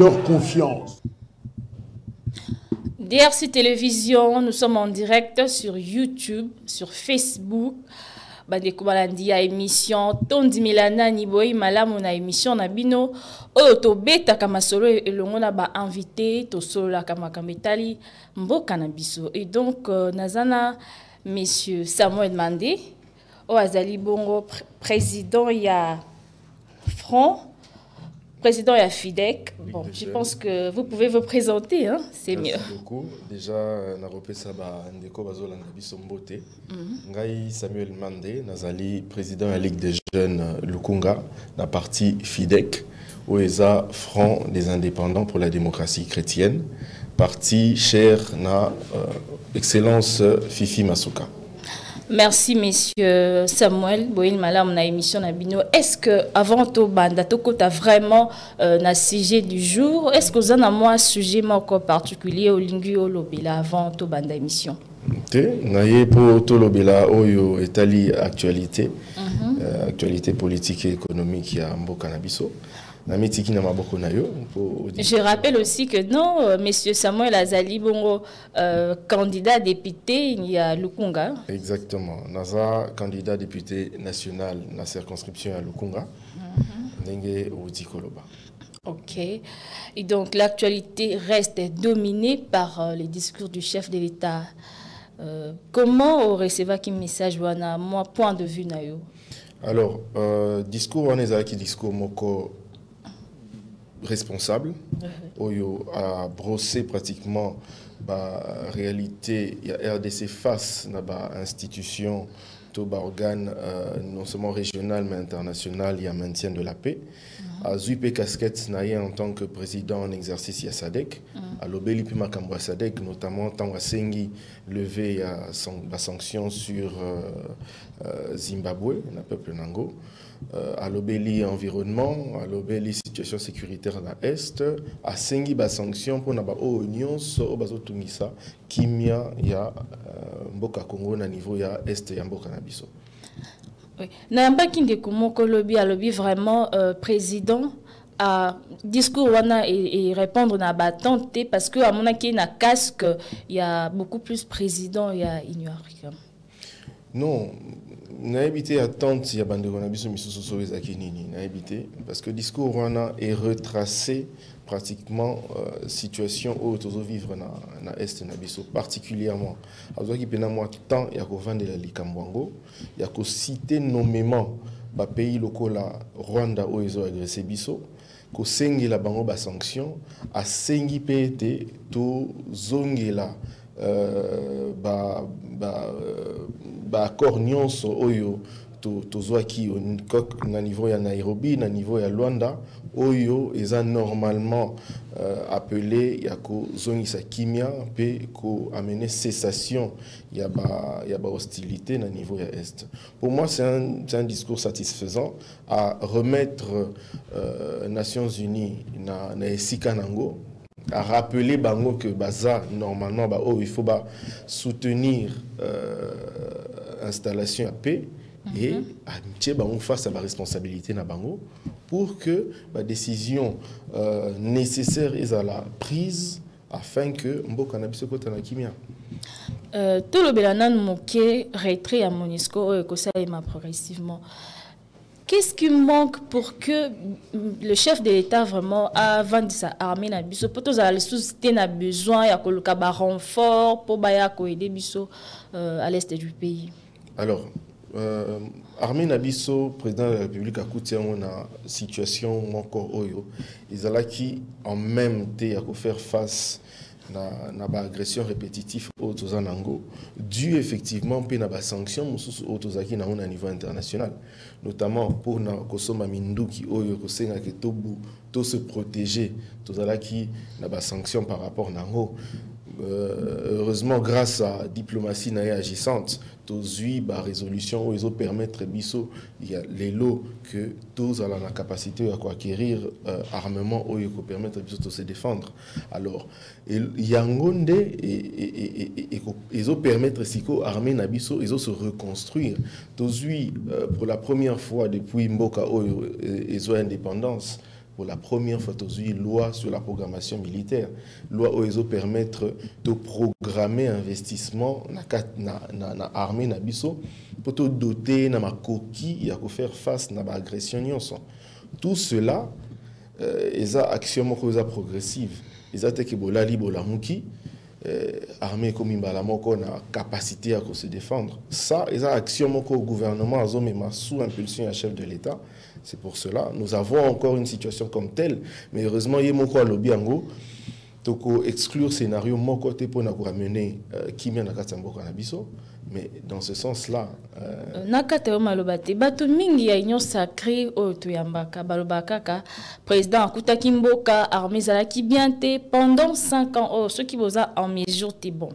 leur confiance. DRC Télévision, nous sommes en direct sur YouTube, sur Facebook. bandeko balandi ya émission tondimela nani boyi malamu na émission na bino oyo tobetaka masolo elongo na bainvité tosololaka makambo mboka na et donc euh, naza na monsieur samuel mande oyo azali bongo pr président ya front président ya FIDEC. Bon, je pense que vous pouvez vous présenter, hein? c'est mieux. Merci beaucoup. Déjà, na repesa ba ndeko bazolanda biso mbote. Ngai Samuel Mande, nazali président de la Ligue des jeunes Lukunga, na partie FIDEC, où eza Front des indépendants pour la démocratie chrétienne, parti cher na euh, excellence Fifi Masuka. Merci, messieurs Samuel. Boyin Malam, na émission na Bino. Est-ce que, avant tout, banda, tu as vraiment euh, na sujet du jour? Est-ce que vous avez un sujet encore particulier au lingu au lobila avant tout, banda émission? te na ye mpo tolobela oyo etali actualité mm -hmm. euh, actualité politique et économique ya mboka na je rappelle aussi que non euh, monsieur samuel azali bongo euh, candidat député ya lukunga. Exactement. Naza candidat député national na circonscription ya lukunga. Ndenge koloba. Ok. Et donc l'actualité reste dominée par euh, les discours du chef de l'État. Euh, comment recevez un message wana? Moi point de vue na yo. Alors discours wana ezalaki discours moko responsable. Oyo a brossé pratiquement ba réalité. Ya RDC face na ba institution to ba organe euh, non seulement régional mais international ya maintien de la paix. Uh -huh. azwi mpe casquette na ye en tant que président en exercice ya SADC uh -huh. alobeli mpe makambo ya SADC notamment ntango asengi levé ya basanction sur euh, euh, Zimbabwe na peuple nango euh, alobeli environnement alobeli situation sécuritaire na est asengi basanction mpona baoyo nyonso oyo bazotungisa kimia ya uh, mboka congo na niveau ya est ya mboka na biso oui. nayambaki ndeko moko lobi alobi vraiment euh, président à discours wana et, et répondre na batante parce que amonaki na casque il y a beaucoup plus président ya union africaine non nayebi te attente ya bandeko na biso misusu soyo ezalaki nini. Nayebi te parce que discours wana est retracé pratiquement euh, situation oyo tozovivre na, na este na biso particulièrement azwaki mpena mwa temps ya kovandela likambo yango ya kocite nommément bapays lokola rwanda oyo ezoagrese biso kosengela bango basanction asengi mpe ete tozongela baaccord nyonso oyo tozwaki na niveau ya nairobi na niveau ya luanda oyo eza normalement uh, appelé ya kozongisa kimia mpe koamene cessation ya bahostilité ba na niveau ya est. Pour moi c'est un, un discours satisfaisant à remettre euh, nations unies na, na esika nango à rappeler bango que baza normalement ba oh, il faut ba soutenir euh, installation à paix et à bango face à la responsabilité na bango pour que la décision euh, nécessaire est à la prise afin que mboka na biso kota na kimia. Euh, tolobela nanu moke retrait ya monisco oyo ekosalema progressivement Qu'est-ce qui manque pour que le chef de l'État vraiment avant de sa armée na biso pour tous les sociétés na besoin ya koluka ba renfort pour ba ya ko aider biso euh, à l'est du pays? Alors euh, armée président de la République akuti yango na situation moko oyo ezalaki en même temps ya ko faire face na, na baagression répétitif oyo toza dû effectivement mpe na basanction mosusu oyo tozalaki nango na niveau international notamment mpona kosomba minduki oyo ekosengaki tobu to se protéger tozalaki na basanction par rapport nango. Euh, heureusement grâce à diplomatie na agissante tozwi barésolution oyo ezopermettre biso ya lelo que tozala na capacité ya koacquérir euh, armement oyo ekopermettre biso tose défendre. Alors yango nde ezopermettre sikoyo armée na biso ezose reconstruire. Tozwi euh, pour la première fois depuis mboka oyo ezwa indépendance pour la première fois une loi sur la programmation militaire. Loi oyo permettre de programmer investissement na, na, na, na armée na biso pour doter na makoki ya faire face baagression nyonso tout cela euh, eza action moko eza progressive. Eza te ke bolali bolamuki armée comme mbala moko na capacité à se défendre. Ça eza action moko gouvernement azomema sous impulsion ya chef de l'état c'est pour cela nous avons encore une situation comme telle. Mais heureusement ye moko alobi yango toko exclure scénario moko te mpona koramener uh, kimia na kati ya mboka na biso mais dans ce sens là uh... na kati oyo maloba te bato mingi ya union sacré oyo toyambaka balobaka kaka président akutaki mboka armée ezalaki bien te pendant 5 ans. Oyo soki boza en mesure te bon.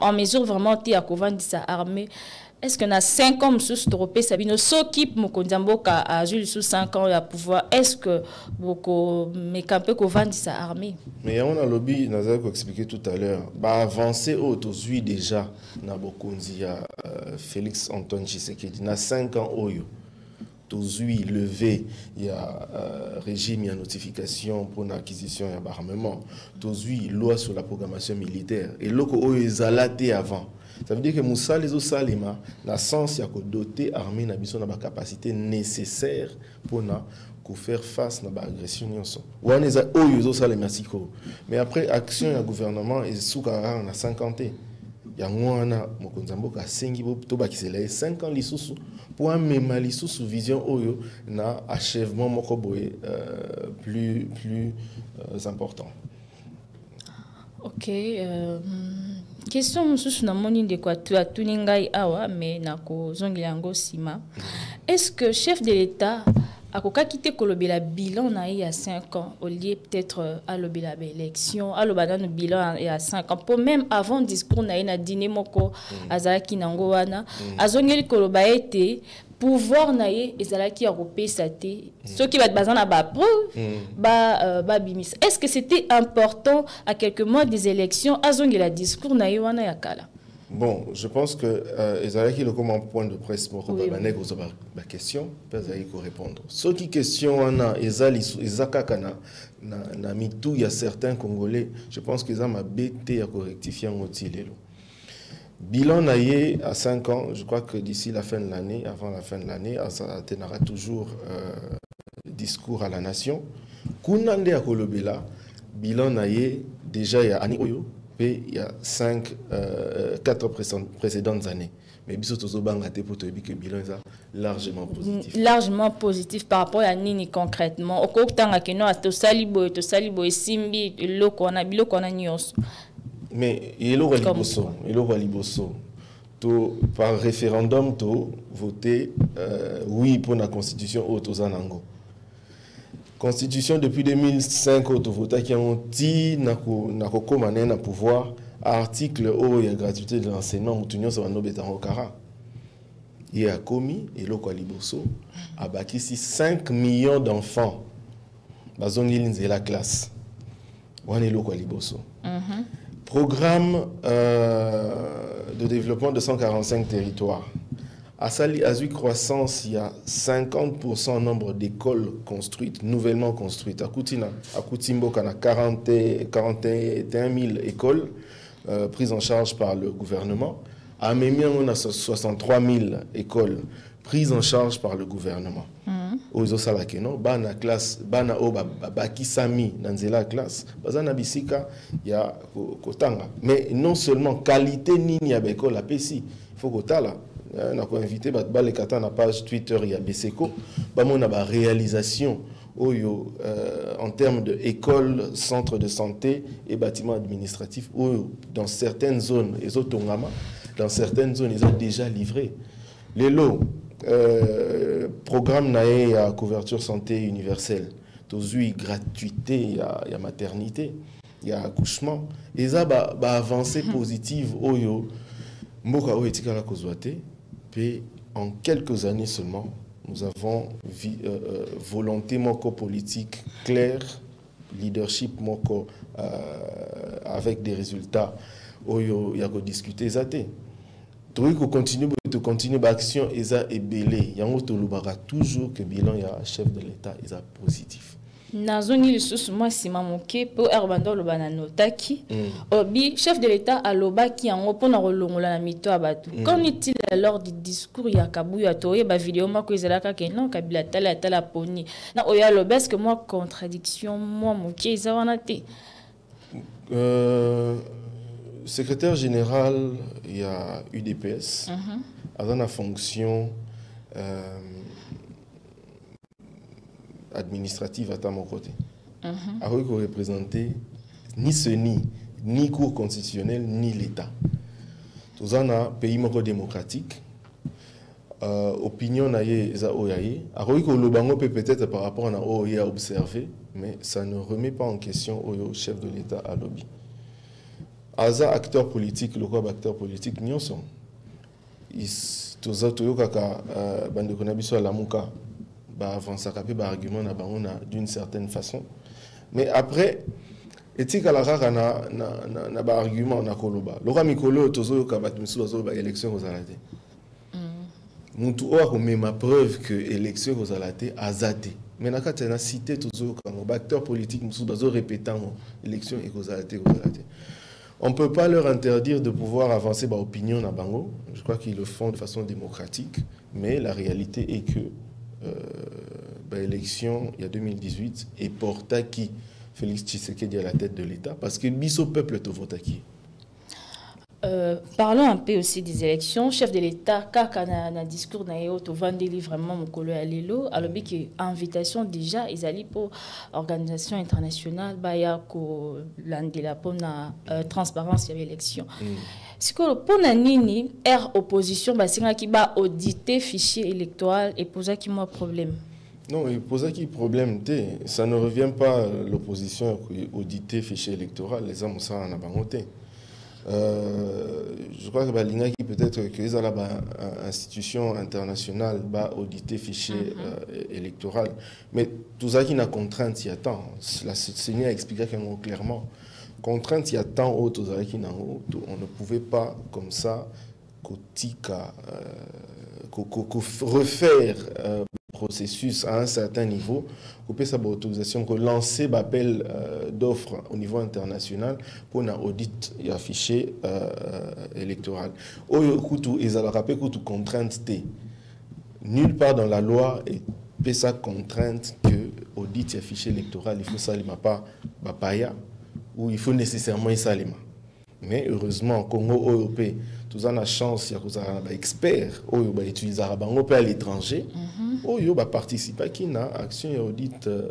En mesure vraiment te ya kovandisa armée est-ce que na 5 ans mosusu tokopesa bino soki mokonzi ya mboka azwi lisusu 5 ans ya pouvoir. Est-ce que bokomeka mpe kovandisa armée? Mais yango nalobi nazali koexplike tout à l'heure. Baavance oyo tozwi déjà na bokonzi ya uh, félix antoine tshisekedi. Na 5 ans oyo tozwi levé ya uh, régime ya notification mpona acquisition ya baarmement tozwi loi sur la programmation militaire. Eloko oyo ezala te avant ça veut dire que mosala ezosalema na sens ya kodote armée na biso na bacapacité nécessaire mpona kofaire face na wana eza oyo ezosalema sikoyo mais après action ya gouvernement esukaka kaka na 50 te yango wana mokonzi mboka asengi tobakisela ye 5 ans lisusu mpo amema lisusu vision oyo na achèvement euh, plus, plus euh, important. Ok euh, question mosusu namoni ndeko atuni ngai awa me nakozongela yango nsima est ce que chef de l'état akokaki te kolobela bilan na ye ya 5 ans au lieu peut-être alobela baélection aloba nano bilan ya 5 ans mpo même avant discours na ye na dîner moko azalaki nango wana azongeli koloba ete pouvoir na ye ezalaki ya kopesa te. Soki bato baza na bapreuve babimisa est ce que c'était important à quelques mois des élections? Azongela discours na ye wana ya kala. Bon, je pense que euh, ezalaki un point de presse moko oui, babandaki kozwa baquestion mpe azalaki korépondre. Soki question wana eza eza kaka na, na, na mitu ya certains congolais je pense que eza mabe te ya korectifie yango ti lelo bilan na ye à 5 ans je crois que d'ici la fin de l'année avant la fin de l'année atenara toujours euh, discours à la nation kuna nde ya kolobela bilan na ye déjà ya ani oyo il y a 5, euh, 4 précédentes années. Mais biso pour te dire que bilan largement positif. Largement positif par rapport à nini concrètement. Boy simbi na. Mais eloko liboso, eloko liboso. To par référendum to voter euh, oui pour la constitution au tozanango. constitution depuis 2005 oyo tovotaki yango ti na kokóma na ye na pouvoir. Article oyo ya gratuité de l'enseignement motu nyonso bandobeta yango kara ye akomi eloko ya liboso abakisi 5 millions d'enfants. Bazongeli nzela classe. Wana eloko ya liboso programme euh, de développement de 145 territoires Asali Azui Croissance, il y a 50% nombre d'écoles construites, nouvellement construites. À Koutina, à Koutimbo, y a 40, 41 000 écoles prises en charge par le gouvernement. À Mémian, on a 63 000 écoles prises en charge par le gouvernement. Ozo Salakeno, bana classe, bana o bakisami nanzela classe, bazana bisika ya kotanga. Mais non seulement qualité nini ya PSI, il faut kotala. Na koinvite bato balekata na page twitter ya beseko bamona baréalisation oyo euh, en termes de école centre de santé et bâtiment administratif oyo dans certaines zones ezotongama dans certaines zones eza déjà livré. Lelo euh, programme na ye ya couverture santé universelle. Tozwi gratuité ya, ya maternité ya accouchement. Eza baavancée ba positive oyo mboka oyo etikala kozwa te Puis, en quelques années seulement, nous avons vi, euh, euh, volonté moko politique claire, leadership moko euh, avec des résultats. Oyo ya kodiscute eza te tokoki kocontinue to continue baaction eza ebele. Yango tolobaka toujours que bilan ya chef de l'état eza positif. Nazongi lisusu mwa nsima moke mpo ere bando oloba na notaki. Mm. obi chef de l'état alobaki yango mpona kolongola na mito ya bato. Mm. qu'en est-il alors du discours ya kabuya? Toyeba video moko ezalaka ke non kabila tala atala poni. Na oyo alobi estce mwa contradiction mwa moke eza wana te? Euh, secrétaire général ya udps mm -hmm. aza na fonction euh, administrative à mon côté. -hmm. A représenter ni CENI, ni Cour constitutionnelle, ni l'État. Tout un pays démocratique. Euh, opinion na ye eza oyo aye akoki koloba ngo peut-être par rapport na oyo observé mais ça ne remet pas en question oyo chef de l'état alobi aza acteur politique lokola baacteur politique nyonso. Toza toyokaka uh, bandeko na biso alamuka baavançaka mpe baargument na bango d'une certaine façon. Mais après etikala kaka na, na, na, na baargument na koloba. Lokwa mikolo oyo tozoyoka bato misusu bazoloba élection ekozala te. Mutu oyo akomema preuve que élection ekozala te aza te. Mais na kati na cité tozoyoka ngo baacteur politique mosusu bazorépéta ngo élection ekozala te ekozala te on ne peut pas leur interdire de pouvoir avancer leur opinion à Bango. Je crois qu'ils le font de façon démocratique. Mais la réalité est que euh, l'élection, il y a 2018, et porta qui Félix Tshisekedi à la tête de l'État, parce que biso peuple te vote qui? Euh, parlons un peu aussi des élections. Chef de l'État, kaka na, na discours na yo to vandeli vraiment mokolo ya lelo alobi que invitation déjà ezali pour organisation internationale baya ko landela pona euh, transparence ya élection. Mm. sikoyo mpona nini aire opposition basengaki baaudite fichier électoral epozaki mwa problème? Non epozaki problème te ça ne revient pas l'opposition auditer fichier électoral eza mosala na bango te euh, je crois que balingaki peut-être que ezala ba institution internationale ba auditer fichier mm -hmm. euh, électoral. Mais tozalaki na contrainte ya temps la seigneur expliquaki yango clairement. Contrainte il y a tant autres on ne pouvait pas comme ça kotika euh, refaire euh, processus à un certain niveau couper sa autorisation que lancer euh, d'offres au niveau international pour un audit et affiché euh, électoral oyo kutu ezalaka pe kutu contrainte te nulle part dans la loi et sa contrainte que audit et affiché électoral. Il faut salima pas bapaya où il faut nécessairement esalema mais heureusement congo oyo mpe toza na chance ya kozala na baexpert oyo bautilisaka bango mpe à l'étranger. Oyo baparticipaki na action ya audit euh,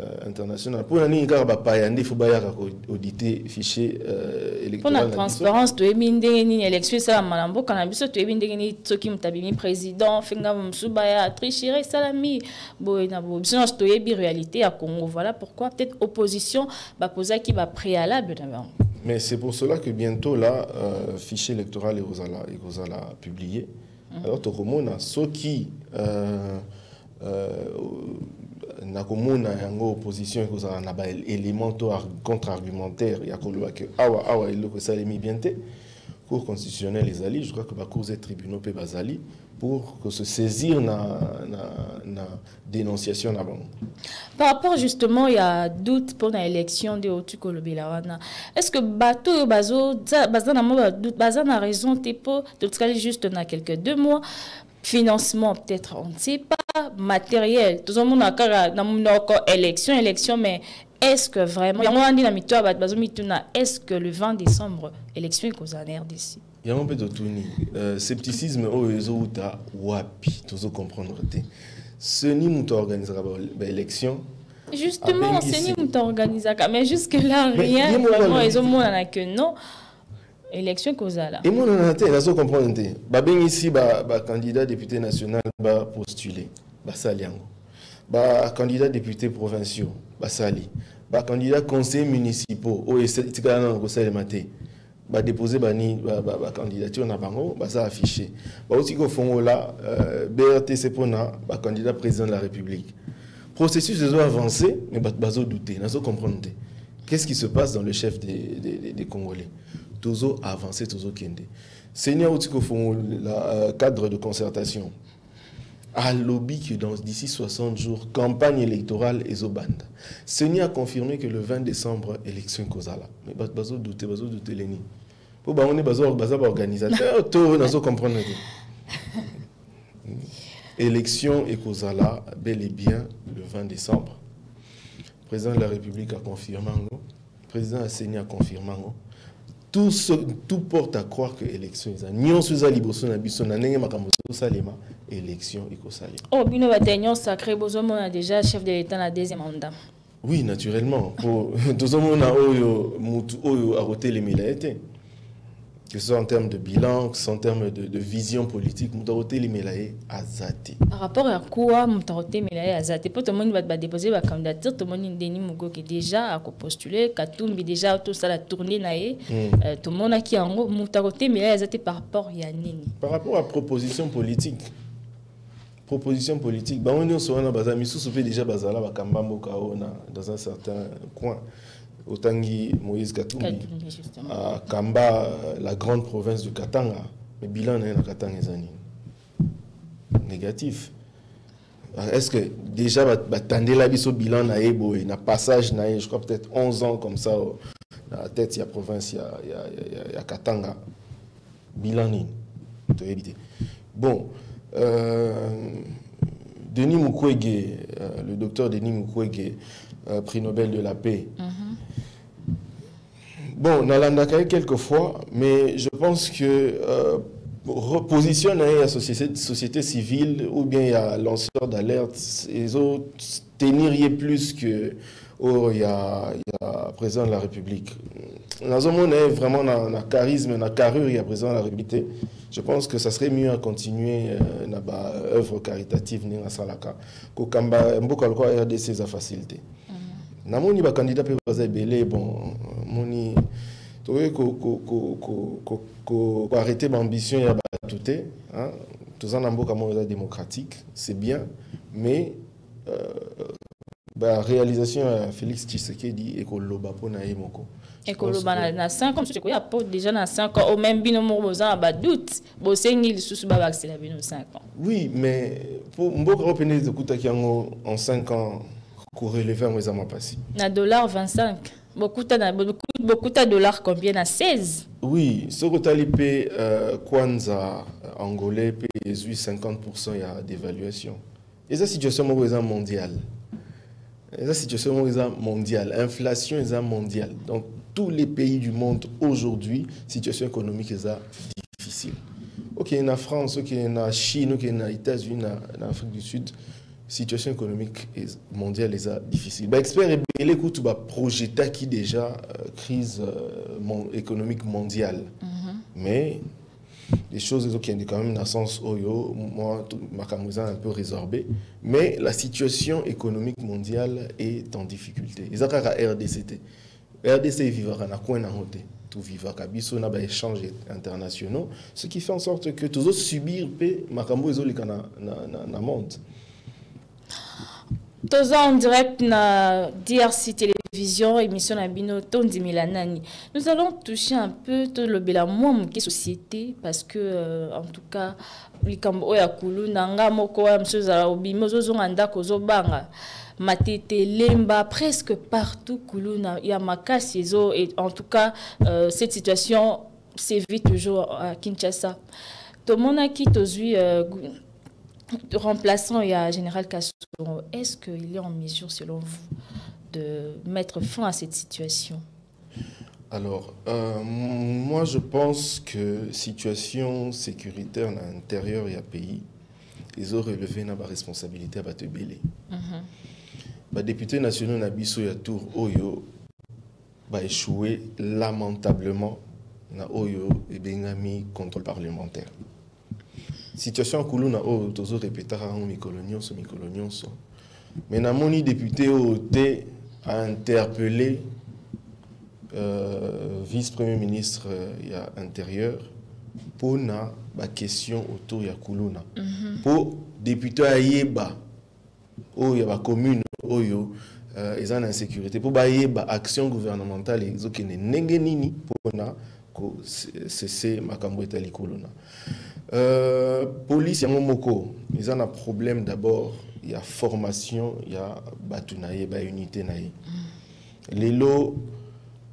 euh, international. Mpona nini kaka bapaya nde fo bayaka koaudite fichier euh, électoral mpona transparence toyebi ndenge nini élection esalama na mboka na biso toyebi ndenge nini soki moto abimi président fe ngambo mosusu baya tricherie esalami boye na boye biso nyonso toyebi réalité ya congo voilà pourquoi. Peut-être opposition bapozaki bapréalable na bango mais c'est pour cela que bientôt là euh, fichier électoral ekozala ekozala publié mm -hmm. alors tokomona soki euh, euh, nakomona yango opposition ekozala na baélément to contre-argumentaire ya koloba ke awa awa eloko esalemi bien te cour constitutionnelle ezali je crois que bacours et tribunaux mpe bazali pour que se saisir na, na, na dénonciation na par rapport justement il y a doute pour la élection de otu kolobela wana est ce que bato oyo baza na mwa badoute baza na raison te mpo totikali juste na quelques deux mois financement peut-être on ne sait pas matériel tozomona kaka na monoko élection élection mais est-ce que vraiment yango wana ndi na mito ya bato bazomituna est-ce que le 20 décembre élection ekozala na rdc yango mpe totuni uh, scepticisme oyo ezowuta wapi tozocomprendre te seni moto aorganisaka baélection justement seni moto aorganisaka mais jusque là rien. vraiment ezomonana que non. Élection ekozala emonana te nazocomprendre te babengisi bacandidat député national bapostule basali yango bacandidat député provinciaux basali. Bacandidat conseil municipaux oyo etikala nano kosalema te badépose bani bacandidature na bango baza affiché. Bauti kofongola brtc mpona bacandidat président de la république. Processus ezo avancé mais bato bazodute nazocomprendre te. Qu'est-ce qui se passe dans le chef des, des, des congolais? Tozo avancé tozokende seigneur auti kofongola cadre de concertation alobi que dans d'ici 60 jours campagne électorale ezobanda seni a confirmé que le 20 décembre élection ekozala mais bato bazodute bazodutele nini mpo bango nde baza baorganisateur to nazocomprendre te élection ekozala bel et bien le 20 décembre. Président de la république a confirmé yango président aseni a confirmé tout, ce, tout porte à croire que élection eza nyonso eza liboso na biso na ndenge makambo ezosalema élection ekosalema oh bino bato nyonso sacré bozomona déjà chef de l'état na deuxième mandat. Oui naturellement. Po tozomona oyo mutu oyo akotelemela ye te que ce soit en termes de bilan, que ce soit en termes de, de vision politique, Moutarote Limelaye a zaté. Par rapport à quoi Moutarote Limelaye a zaté? Pour tout le monde va déposer la candidature, tout le monde Denis Mugo qui déjà a postulé, Katumbi déjà tout ça la tournée naé, tout le monde qui en gros Moutarote Limelaye a zaté par rapport à Nini. Par rapport à proposition politique. Proposition politique, bah on est sur un bazar, sous déjà bazala bakamba mboka dans un certain coin. Otangi Moïse Katumbi à Kamba, la grande province du Katanga. Mais bilan na Katanga ezani négatif. Est-ce que déjà batandé la biso bilan na ebo et na passage na je crois peut-être 11 ans comme ça la tête il y a province il y a Katanga bilan. Bon euh, Denis Mukwege, euh, le docteur Denis Mukwege, euh, prix Nobel de la paix. Mm -hmm. Bon, Nalandaka quelques fois, mais je pense que euh, repositionne la société, société civile ou bien il y a lanceur d'alerte, ils ont tenir plus que oh, il y a, il y a président de la République. Dans un monde vraiment un charisme, un carrure, il y a président de la République. Je pense que ça serait mieux à continuer euh, na ba œuvre caritative ni salaka. Ko kamba mboka kwa RDC za facilité. namoni bakandidat mpe baza ebele bon moni tokoki koarrete baambition ya bato te toza na mboka moko eza démocratique c'est bien mais euh, baréalisation ya félix tshisekedi ekoloba mpo na ye moko. Ekoloba na 5 ans ekoya po déjà na 5 ans o même bino moko boza na badoute bosengi lisusu babakisela bino 5 ans. Oui mais po mboka oyo pene ekutaki yango en 5 ans korelever yango eza mapasi. Na dollar 25 bokuta na bokuta dollar combien na 16 oui soki otali mpe uh, kwanza angolais mpe ezwi 50 ya dévaluation eza situation moko eza mondiale. Eza situation moko mondiale. Inflation eza mondiale. Donc tous les pays du monde aujourd'hui situation économique eza difficile. Okende na france okende na chine okende na états-unis na, na afrique du sud situation économique mondiale est difficile. Bah, expert ebele kutu ba projeta qui déjà euh, crise euh, mon, économique mondiale. Mm -hmm. Mais les choses qui ont quand même le sens oyo moi ma est un peu résorbé mais la situation économique mondiale est en difficulté. Ils ont RDC RDC vivra na coin na hote tout vivra biso na ba échanges internationaux ce qui fait en sorte que tous subir pe makambo ezolika na na na, na monde. Toza en direct na DRC Télévision, émission na bino Tondi Milanani. Nous allons toucher un peu tolobela moi moke société parce que euh, en tout cas likambo oya kulu nanga moko ya msozala obimi ozozonga ndako ozobanga matete lemba presque partout kuluna ya makasi et en tout cas euh, cette situation sévit toujours à Kinshasa tomonaki tozwi euh, remplaçant il y a Général Kassoro, est-ce qu'il est en mesure, selon vous, de mettre fin à cette situation? Alors, euh, moi, je pense que situation sécuritaire à l'intérieur et à pays, ils ont relevé la responsabilité à Batebele. Mm -hmm. Les députés nationaux Nabiso et Tour Oyo ont échoué lamentablement na Oyo et Bengami contrôle parlementaire. Situation ya kuluna oyo tozorepetaka yango mikolo nyonso mikolo nyonso me namoni député oyo te ainterpellé euh, vice premier ministre ya intérieur mpona baquestion autour ya kuluna mpo mm -hmm. député ayeba oyo ya bacommune oyo eza na insécurité. Mpo bayeba action gouvernementale ezokende ndenge nini mpona kosese makambo etali kuluna Euh, police yango moko eza na problème d'abord ya formation ya bato na ye baunité na ye. Lelo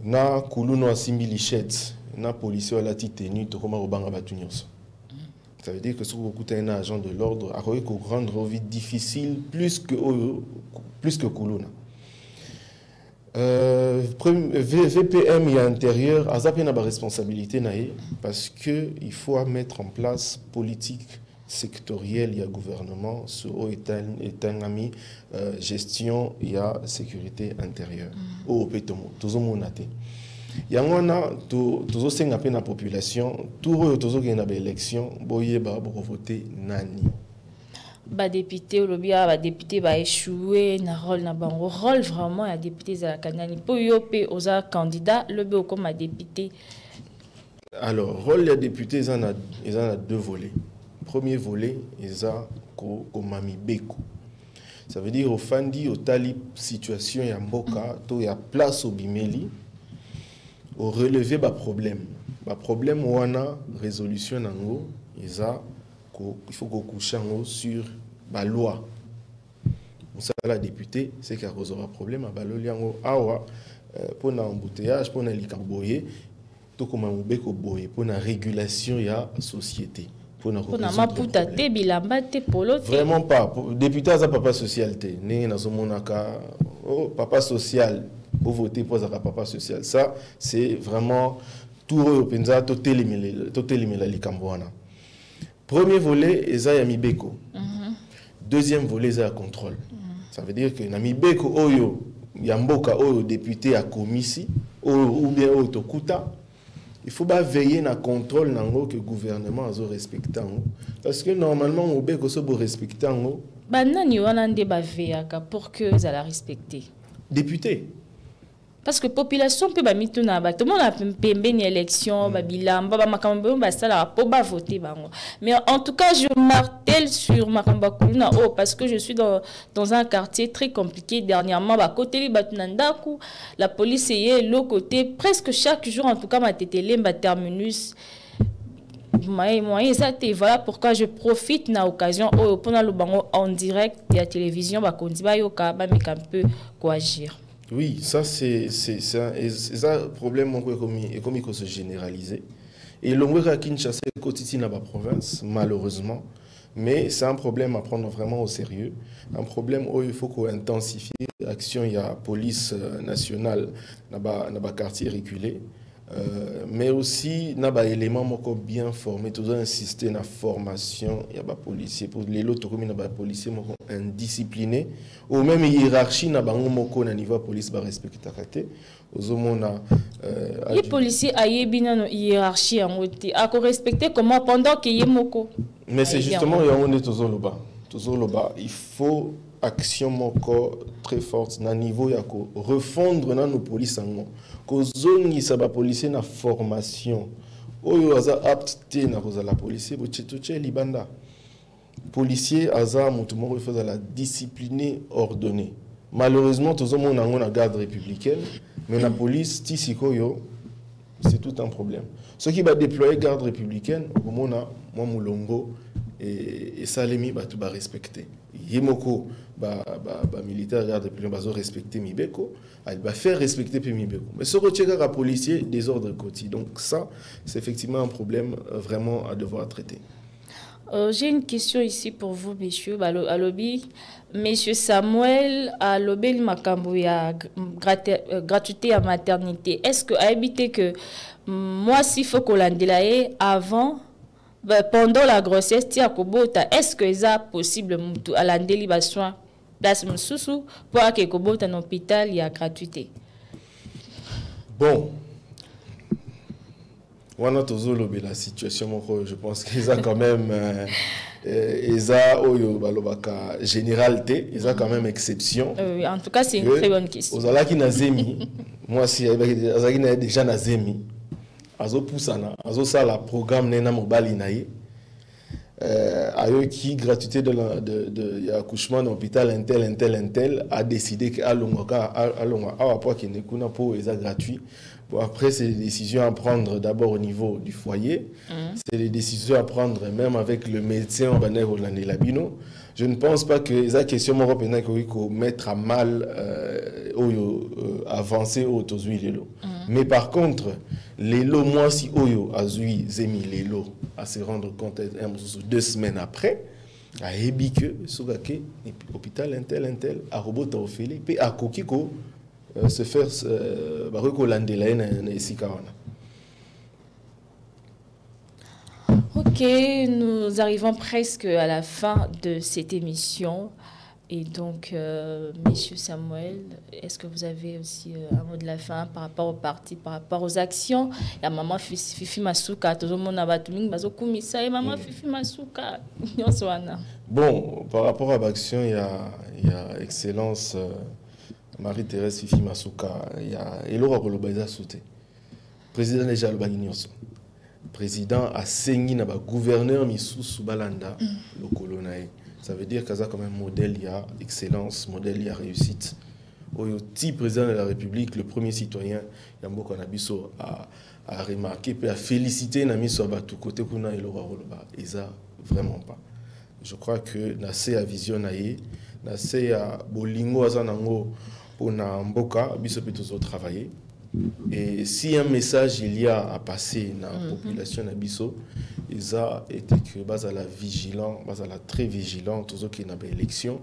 na kulunu asimbi lichette na policier alati tenu tokóma kobanga bato nyonso. Ça veut dire que soki okutani na agent de l'ordre akoki korendre vie difficile plus que plus que kuluna euh, VPM et intérieur aza mpe na baresponsabilité na ye parce que il faut mettre en place politique sectorielle. Ya gouvernement sur oyo etangami euh, gestion ya sécurité intérieure. Oyo mpe tozomona te yango wana tozosenga mpe na population tour oyo tozokende na baélection boyeba bokovote nani badepute olobi awa badepute baéchoue na rôle na bango. Rôle vraiment ya député ezalaka nani mpo yo mpe oza candidat lobi okóma député. Alors rôle ya député eza na, eza na deux volets. Premier volet eza koma mibeko ça veut dire ofandi otali situation ya mboka to ya place obimeli orelever baproblème baproblème wana résolution nango eza il faut kokusha yango sur baloi mosala député seke akozwa baproblème abaloli yango awa mpona embouteillage mpona likambo boye tokoma mobeko boye. Mpona régulation ya société. Mpona maputa te bilamba te polo te vraiment pas. Député aza papa social te ndenge nazomonaka oh, papa social voter mpo azalaka papa social ça c'est vraiment tour oyo mpenza totelemela likambo wana premier volet eza ya mibeko deuxième volet eza ya contrôle. Ça veut dire que na mibeko oyo ya mboka oyo député akomisi ou bien oyo tokuta il faut baveiller na contrôle nango que gouvernement azorespecte yango parce que normalement mobeko so borespecte yango banani wana nde baveyaka pour que ezala respecte? Député parce que population mpe bamituna bato mona pembeni élection babilamba bamakambo basalaka mpo bavote bango. Mais en tout cas je martèle sur makambo ya kuluna. Oyo parce que je suis dans, dans un quartier très compliqué dernièrement. Bakoteli bato na ndako la police eye eloko te presque chaque jour en tout cas matetelemba terminus. Moyen moyen eza te voilà pourquoi je profite na occasion. Oyo mpona lobango en direct ya télévision bakonzi bayoka bameka mpe koagir Oui, ça c'est un problème comme il se généraliser. Et l'ongwe à Kinshasa quotidien dans la province, malheureusement. Mais c'est un problème à prendre vraiment au sérieux. Un problème où il faut qu'on intensifie l'action. Il y a police nationale dans le quartier reculé. Euh, mais aussi na ba élément moko bien formé. Toujours insister na formation. Ya ba policier pour les autres comme na ba policier moko indiscipliné. Ou même hiérarchie na bango moko na niveau police ba respecter te ozomona euh, les policiers ayebi na hiérarchie yango te ako respecter comment pendant que ye moko mais c'est justement yango nde tozoloba tozoloba il faut action moko très forte. Na niveau ya ko refondre na nos police yango kozongisa bapolisier na formation. Oyo aza apte te na kozala policier botie libanda. Policier aza moto moko ifo azala discipliné ordonné malheureusement tozomona yango na garde républicaine mais na police ti sikoyo c'est tout un problème. Soki badéploye garde républicaine okomona mwa molongo esalemi bato barespecte ye moko bamilitaire garde républicaine bazorespecte mibeko. Bafaire respecter mpe mibeko. Mais soki otie kaka policier désordre koti donc ça c'est effectivement un problème vraiment à devoir traiter. Euh, J'ai une question ici pour vous. Balo- Alobi, Monsieur Samuel, alobi makambo ya gratu- euh, gratuité à maternité. Est-ce que a habité que moi s'il faut qu'on l'andelaye avant bah, pendant la grossesse tia kobota est-ce que ça possible mutu alandeli ba soin place mosusu pour que kobota na hôpital ya gratuité? Bon. Wana tozolobela situation moko je pense que eza quand même euh, euh, eza oyo balobaka général te eza quand même exception. Euh, en tout cas c'est une très bonne question. Ozalaki na zemi mwasi azalaki na ye déjà na zemi azopusana azosala programme ne na mobali na ye. Euh, qui gratuité de l'accouchement de, l'hôpital un tel un tel un tel a décidé que alonga alonga awa po akende kuna po eza gratuit. Bon, après c'est des décisions à prendre d'abord au niveau du foyer. Mm. c'est des décisions à prendre même avec le médecin bandai kolande labino je ne pense pas que eza question moko mpenza ekoki komettre à mal euh, oyo euh, avancé oyo tozwi lelo mm. mais par contre lelo mwasi oyo azwi zemi lelo à se rendre compte deux semaines après ayebi ke soki ake hôpital intel intel akobota ofele mpe akoki ko euh, se faire bakoki kolandela ye na esika wana Ok, nous arrivons presque à la fin de cette émission. Et donc, euh, Monsieur Samuel, est-ce que vous avez aussi euh, un mot de la fin par rapport au parti, par rapport aux actions? Il y a maman Fifi Masuka, tout le monde a battu, bazo kumisa et maman Fifi Masuka, Bon, par rapport à l'action, il y a, il y a Excellence euh, Marie-Thérèse Fifi Masuka, il y a Elora Kolobaïza Souté, président déjà le Nyonso. Président a saigné na gouverneur misusu balanda le colonel ça veut dire qu'il y a comme un modèle, il y a excellence, modèle, il y a réussite. Au petit président de la République, le premier citoyen, Yambo Kanabiso, a, a remarqué, puis a félicité Namiso Abatu côté Kuna et Laura Roloba. Et ça, vraiment pas. Je crois que Nassé a vision naïe, Nassé a Bolingo Azanango pour Namboka, Biso peut toujours travailler. Et si un message il y a à passer dans la mhm. population d'Abisso, ils ont été que la vigilant, la très vigilant, tous ceux qui ont élection,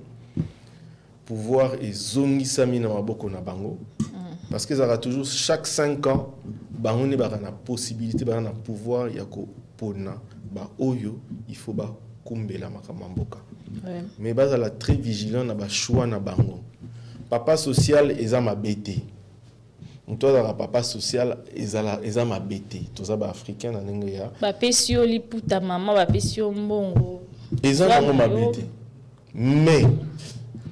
pouvoir et zongisami na maboko na bango. Mhm. Parce qu'ils aura toujours chaque 5 ans, bango ne la possibilité, ba na pouvoir ya ko pona ba oyo, il faut ba kumbela makamamboka. Mais la très vigilant na ba choix na bango. Papa social eza mabete moto azalaka papa social eza mabe te toza baafricain na ndenge ya bapesi yo liputa mama bapesi yo mbongo. Eza nango mabe te mais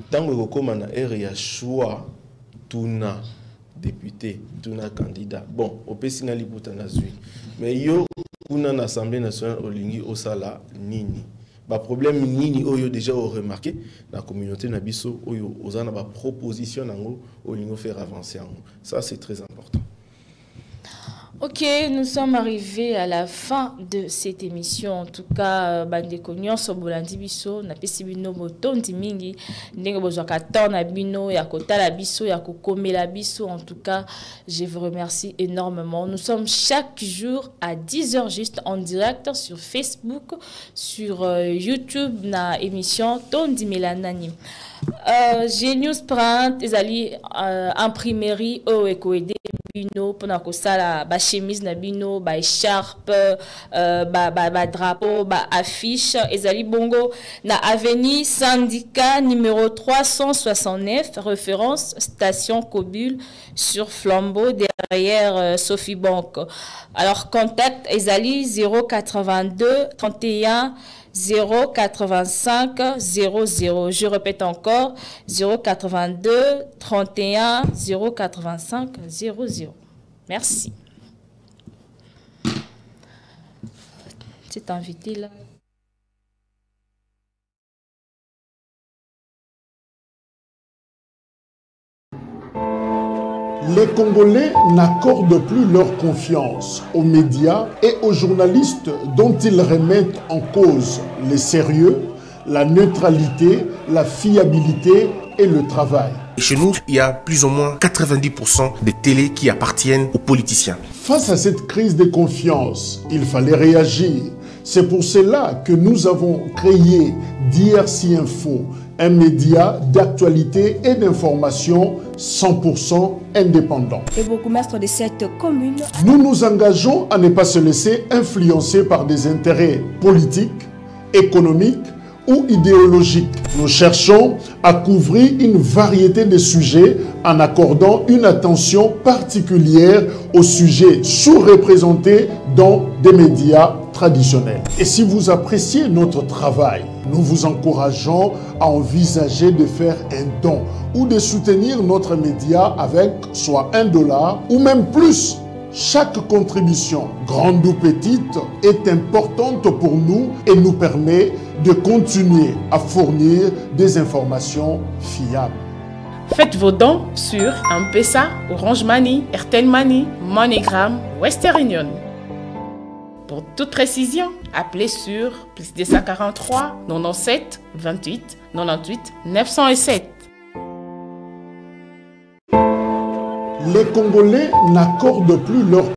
ntango ekokóma na ere ya choix tuna député tuna candidat. Bon opesi nga liputa nazwi mais yo kuna na assemblée nationale olingi osala nini? Baproblème nini oyo déjà remarqué la communauté na biso oyo oza na baproposition nango olingo faire avancer ça c'est très important Ok, nous sommes arrivés à la fin de cette émission. En tout cas, euh, bandeko nyonso bolandi biso na pesi bino botondi mingi ndenge bozwaka temps na bino ya kotala biso ya kokomela biso. En tout cas, je vous remercie énormément. Nous sommes chaque jour à 10h juste en direct sur Facebook, sur euh, YouTube na émission Tondi Melanani. Euh, Genius Print ezali euh, imprimerie oyo ekoede bino mpona kosala bachemise na bino baécharpe euh, badrapeau baaffiche ezali bongo na avenue syndicat numéro 369 référence station cobule sur flambeau derrière euh, Sophie Bank alors contact ezali 082 31 085 00. Je répète encore 082 31 085 00. Merci. C'est invité les Congolais n'accordent plus leur confiance aux médias et aux journalistes dont ils remettent en cause le sérieux, la neutralité, la fiabilité et le travail. Chez nous, il y a plus ou moins 90% des télés qui appartiennent aux politiciens. Face à cette crise de confiance, il fallait réagir. C'est pour cela que nous avons créé DRC Info, un média d'actualité et d'information 100% indépendant. Et bourgmestre de cette commune. Nous nous engageons à ne pas se laisser influencer par des intérêts politiques, économiques ou idéologiques. Nous cherchons à couvrir une variété de sujets en accordant une attention particulière aux sujets sous-représentés dans des médias traditionnels. Et si vous appréciez notre travail, nous vous encourageons à envisager de faire un don ou de soutenir notre média avec soit un dollar ou même plus Chaque contribution, grande ou petite, est importante pour nous et nous permet de continuer à fournir des informations fiables. Faites vos dons sur M-Pesa, Orange Money, Airtel Money, MoneyGram, Western Union. Pour toute précision, appelez sur plus 243 97 28 98 907. Les Congolais n'accordent plus leur